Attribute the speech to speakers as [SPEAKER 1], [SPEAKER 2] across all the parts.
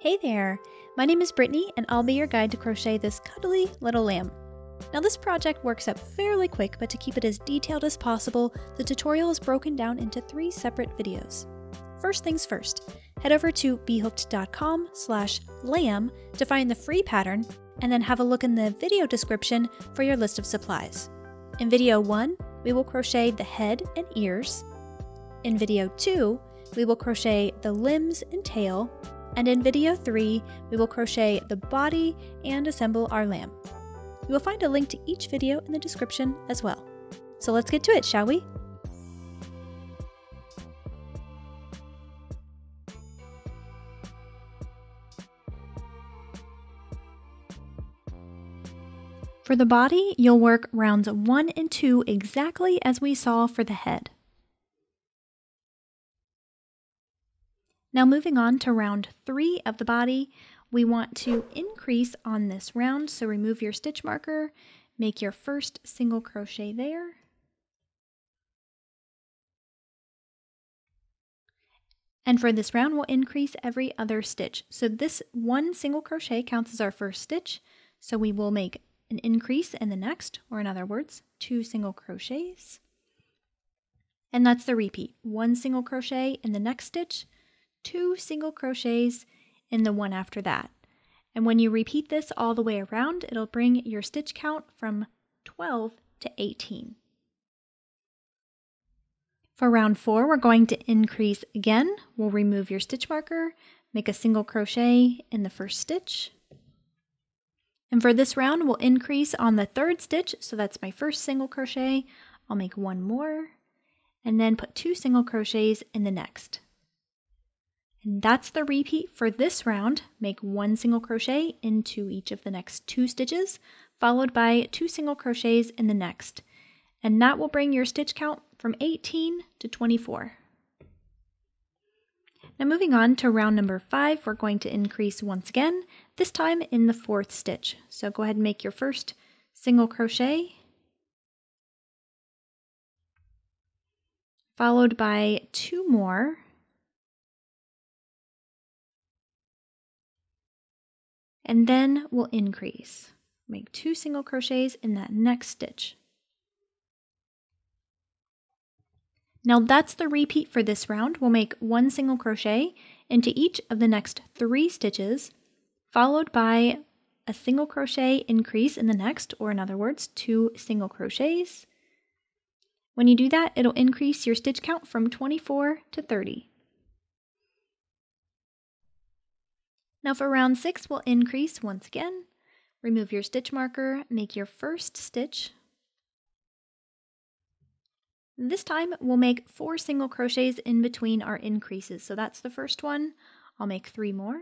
[SPEAKER 1] Hey there! My name is Brittany, and I'll be your guide to crochet this cuddly little lamb. Now, this project works up fairly quick, but to keep it as detailed as possible, the tutorial is broken down into three separate videos. First things first, head over to bhooked.com slash lamb to find the free pattern, and then have a look in the video description for your list of supplies. In video 1, we will crochet the head and ears. In video 2, we will crochet the limbs and tail, and in video 3, we will crochet the body and assemble our lamb. You will find a link to each video in the description as well. So let's get to it, shall we? For the body, you'll work rounds 1 and 2 exactly as we saw for the head. Now moving on to round three of the body, we want to increase on this round. So remove your stitch marker, make your first single crochet there. And for this round, we'll increase every other stitch. So this one single crochet counts as our first stitch. So we will make an increase in the next, or in other words, two single crochets. And that's the repeat. One single crochet in the next stitch, two single crochets in the one after that. And when you repeat this all the way around, it'll bring your stitch count from 12 to 18. For round four, we're going to increase again. We'll remove your stitch marker, make a single crochet in the first stitch. And for this round, we'll increase on the third stitch. So that's my first single crochet. I'll make one more and then put two single crochets in the next. And that's the repeat for this round. Make one single crochet into each of the next two stitches, followed by two single crochets in the next. And that will bring your stitch count from 18 to 24. Now moving on to round number five, we're going to increase once again, this time in the fourth stitch. So go ahead and make your first single crochet, followed by two more and then we'll increase. Make two single crochets in that next stitch. Now that's the repeat for this round. We'll make one single crochet into each of the next three stitches, followed by a single crochet increase in the next, or in other words, two single crochets. When you do that, it'll increase your stitch count from 24 to 30. Now for round six, we'll increase once again. Remove your stitch marker, make your first stitch. This time we'll make four single crochets in between our increases. So that's the first one. I'll make three more.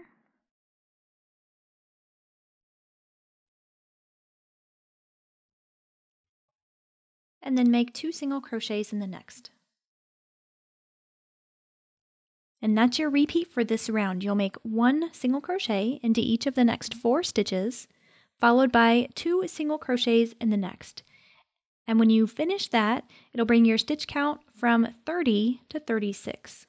[SPEAKER 1] And then make two single crochets in the next. And that's your repeat for this round. You'll make one single crochet into each of the next four stitches, followed by two single crochets in the next. And when you finish that, it'll bring your stitch count from 30 to 36.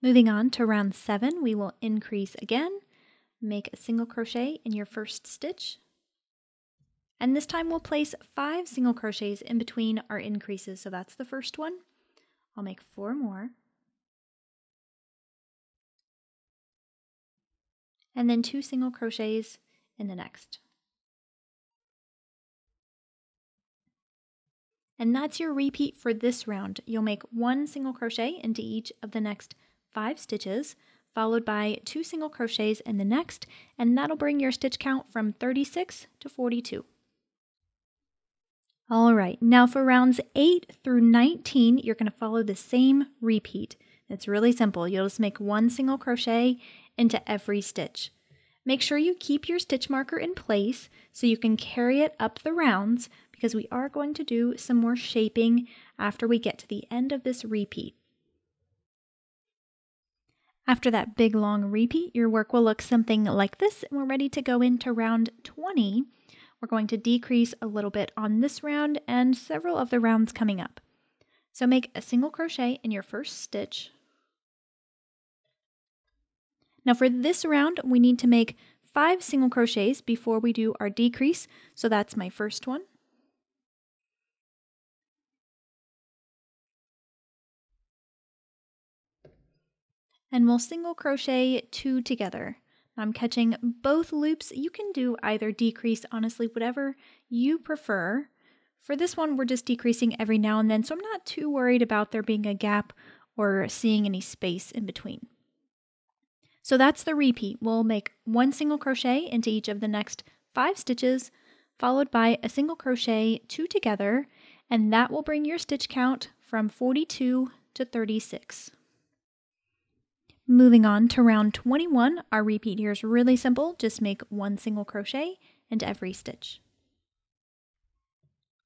[SPEAKER 1] Moving on to round seven, we will increase again, make a single crochet in your first stitch, and this time we'll place five single crochets in between our increases. So that's the first one. I'll make four more. And then two single crochets in the next. And that's your repeat for this round. You'll make one single crochet into each of the next five stitches, followed by two single crochets in the next, and that'll bring your stitch count from 36 to 42. All right, now for rounds 8 through 19, you're going to follow the same repeat. It's really simple. You'll just make one single crochet into every stitch. Make sure you keep your stitch marker in place so you can carry it up the rounds because we are going to do some more shaping after we get to the end of this repeat. After that big long repeat, your work will look something like this, and we're ready to go into round 20 we're going to decrease a little bit on this round and several of the rounds coming up. So make a single crochet in your first stitch, Now for this round, we need to make five single crochets before we do our decrease. So that's my first one. And we'll single crochet two together. I'm catching both loops. You can do either decrease, honestly, whatever you prefer. For this one, we're just decreasing every now and then, so I'm not too worried about there being a gap or seeing any space in between. So that's the repeat. We'll make one single crochet into each of the next five stitches, followed by a single crochet, two together, and that will bring your stitch count from 42 to 36. Moving on to round 21, our repeat here is really simple. Just make one single crochet into every stitch.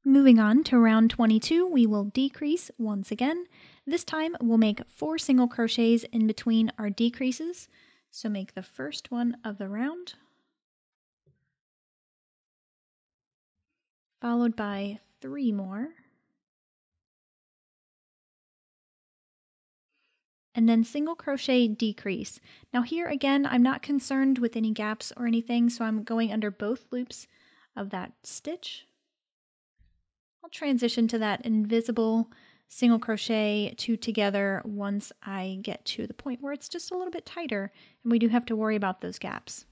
[SPEAKER 1] Moving on to round 22, we will decrease once again. This time we'll make four single crochets in between our decreases. So make the first one of the round, followed by three more. And then single crochet decrease. Now here again, I'm not concerned with any gaps or anything, so I'm going under both loops of that stitch. I'll transition to that invisible single crochet two together once I get to the point where it's just a little bit tighter and we do have to worry about those gaps.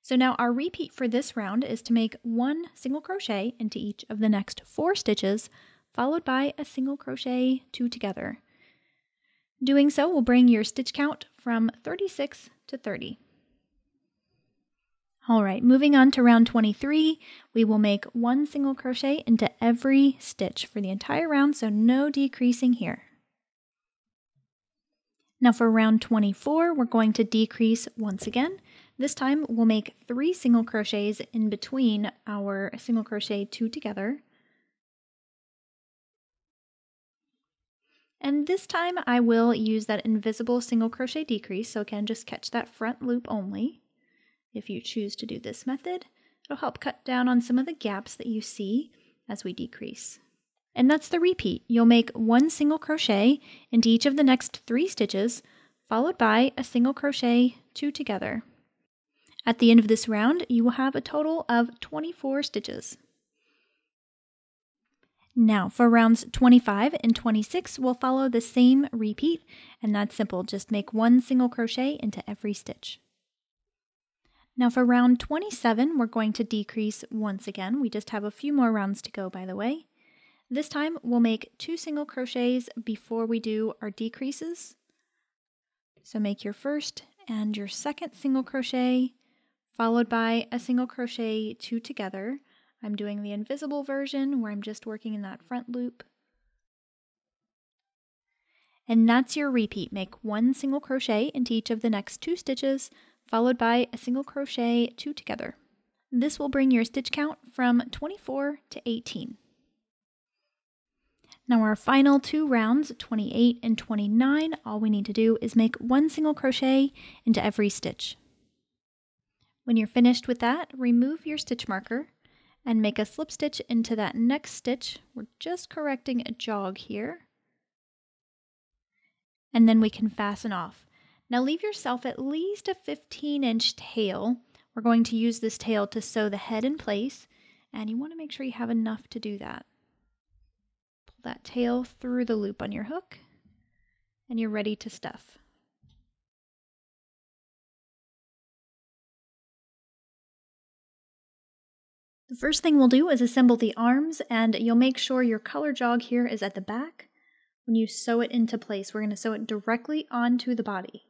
[SPEAKER 1] So now our repeat for this round is to make one single crochet into each of the next four stitches, followed by a single crochet two together. Doing so will bring your stitch count from 36 to 30. All right, moving on to round 23, we will make one single crochet into every stitch for the entire round, so no decreasing here. Now for round 24, we're going to decrease once again. This time we'll make three single crochets in between our single crochet two together. And this time I will use that invisible single crochet decrease, so again, just catch that front loop only. If you choose to do this method, it'll help cut down on some of the gaps that you see as we decrease. And that's the repeat. You'll make one single crochet into each of the next three stitches, followed by a single crochet two together. At the end of this round, you will have a total of 24 stitches. Now, for rounds 25 and 26, we'll follow the same repeat, and that's simple. Just make one single crochet into every stitch. Now for round 27, we're going to decrease once again. We just have a few more rounds to go, by the way. This time, we'll make two single crochets before we do our decreases. So make your first and your second single crochet, followed by a single crochet two together. I'm doing the invisible version where I'm just working in that front loop. And that's your repeat. Make one single crochet into each of the next two stitches, followed by a single crochet two together. This will bring your stitch count from 24 to 18. Now our final two rounds, 28 and 29, all we need to do is make one single crochet into every stitch. When you're finished with that, remove your stitch marker and make a slip stitch into that next stitch. We're just correcting a jog here. And then we can fasten off. Now leave yourself at least a 15 inch tail. We're going to use this tail to sew the head in place and you want to make sure you have enough to do that. Pull that tail through the loop on your hook and you're ready to stuff. The first thing we'll do is assemble the arms and you'll make sure your color jog here is at the back. When you sew it into place, we're going to sew it directly onto the body.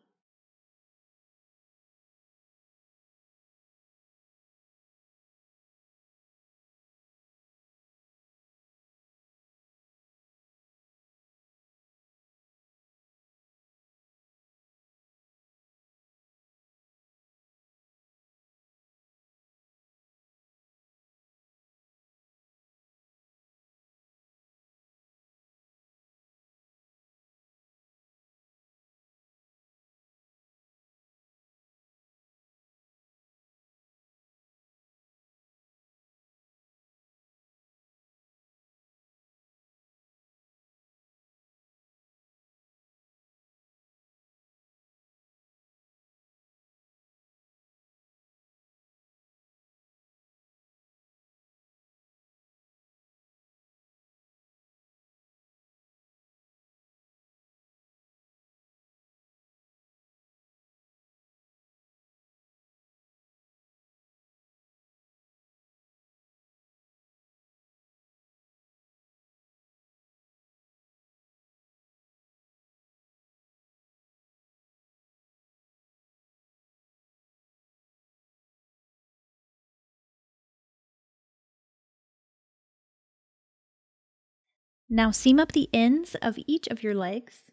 [SPEAKER 1] Now seam up the ends of each of your legs.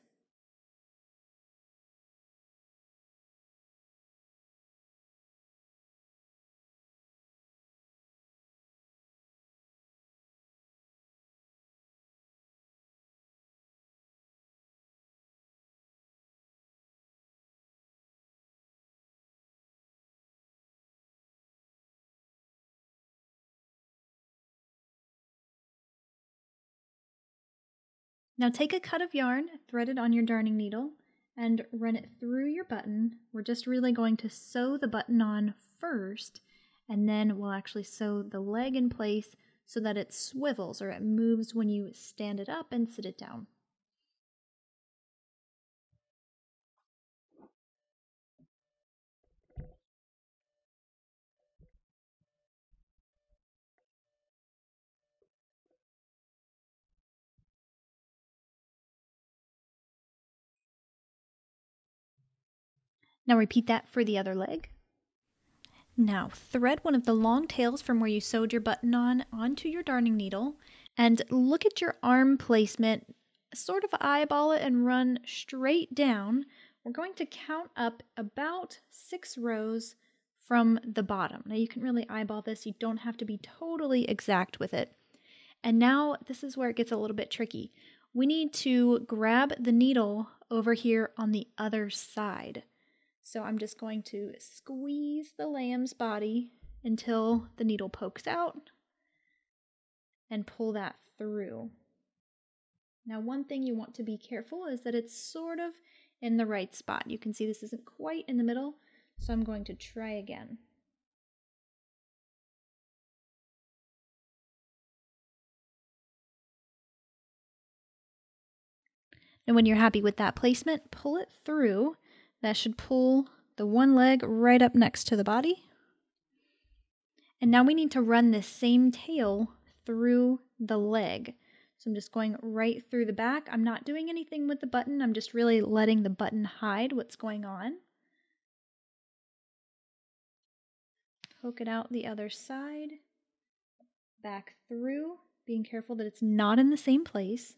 [SPEAKER 1] Now take a cut of yarn, thread it on your darning needle, and run it through your button. We're just really going to sew the button on first, and then we'll actually sew the leg in place so that it swivels or it moves when you stand it up and sit it down. Now repeat that for the other leg. Now thread one of the long tails from where you sewed your button on onto your darning needle and look at your arm placement, sort of eyeball it and run straight down. We're going to count up about six rows from the bottom. Now you can really eyeball this, you don't have to be totally exact with it. And now this is where it gets a little bit tricky. We need to grab the needle over here on the other side. So I'm just going to squeeze the lamb's body until the needle pokes out and pull that through. Now, one thing you want to be careful is that it's sort of in the right spot. You can see this isn't quite in the middle, so I'm going to try again. And when you're happy with that placement, pull it through that should pull the one leg right up next to the body. And now we need to run this same tail through the leg. So I'm just going right through the back. I'm not doing anything with the button. I'm just really letting the button hide what's going on. Poke it out the other side. Back through, being careful that it's not in the same place.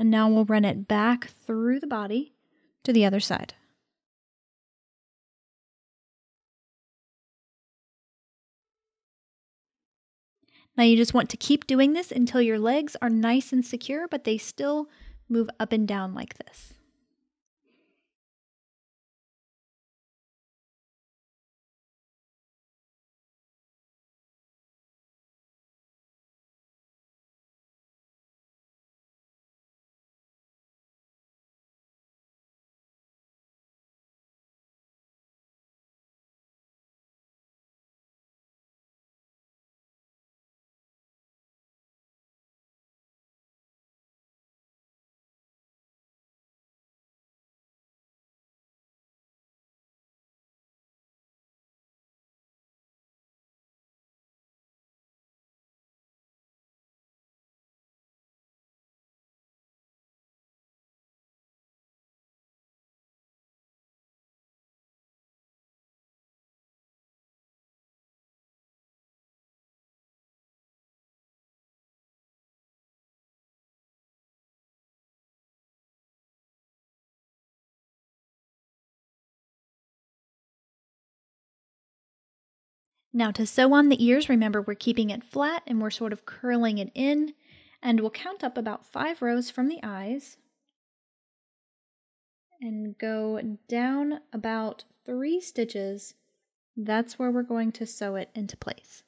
[SPEAKER 1] And now we'll run it back through the body to the other side. Now you just want to keep doing this until your legs are nice and secure, but they still move up and down like this. Now to sew on the ears, remember we're keeping it flat and we're sort of curling it in. And we'll count up about five rows from the eyes and go down about three stitches. That's where we're going to sew it into place.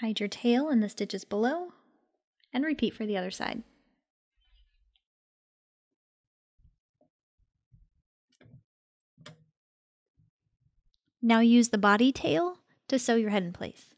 [SPEAKER 1] Hide your tail in the stitches below and repeat for the other side. Now use the body tail to sew your head in place.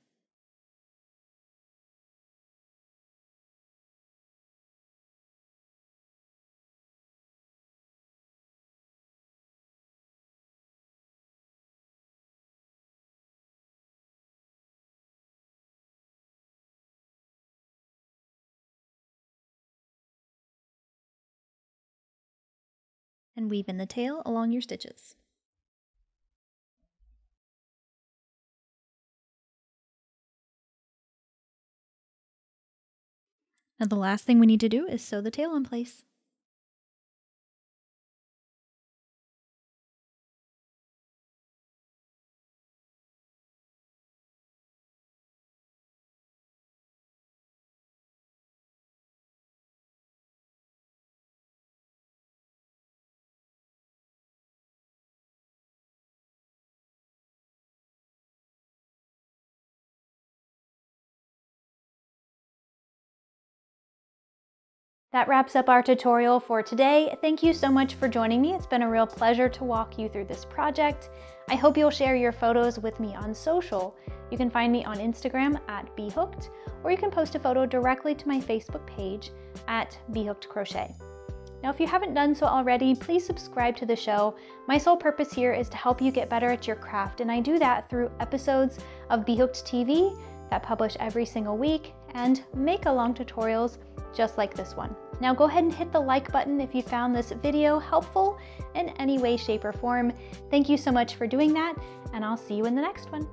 [SPEAKER 1] And weave in the tail along your stitches. Now the last thing we need to do is sew the tail in place. That wraps up our tutorial for today. Thank you so much for joining me. It's been a real pleasure to walk you through this project. I hope you'll share your photos with me on social. You can find me on Instagram at B.Hooked, or you can post a photo directly to my Facebook page at B.Hooked Crochet. Now, if you haven't done so already, please subscribe to the show. My sole purpose here is to help you get better at your craft, and I do that through episodes of B.Hooked TV that publish every single week and make along tutorials just like this one. Now go ahead and hit the like button if you found this video helpful in any way, shape, or form. Thank you so much for doing that, and I'll see you in the next one.